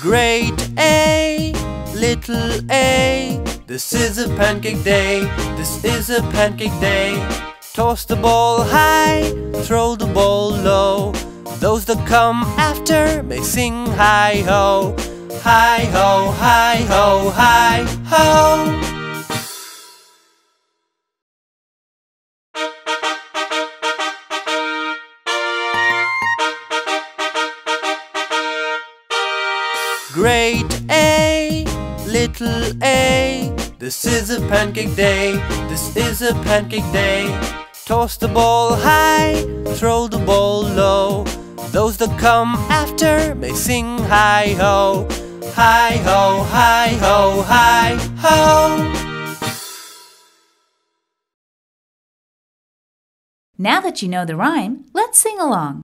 Great A, little a. This is a pancake day. This is a pancake day. Toss the ball high, throw the ball low. Those that come after may sing hi ho. High ho, hi ho, high ho, Great A, little a. This is a pancake day. This is a pancake day. Toss the ball high, throw the ball low. Those that come after may sing hi ho. Hi ho, hi ho, hi ho. Now that you know the rhyme, let's sing along.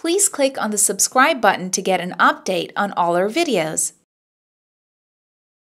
Please click on the subscribe button to get an update on all our videos.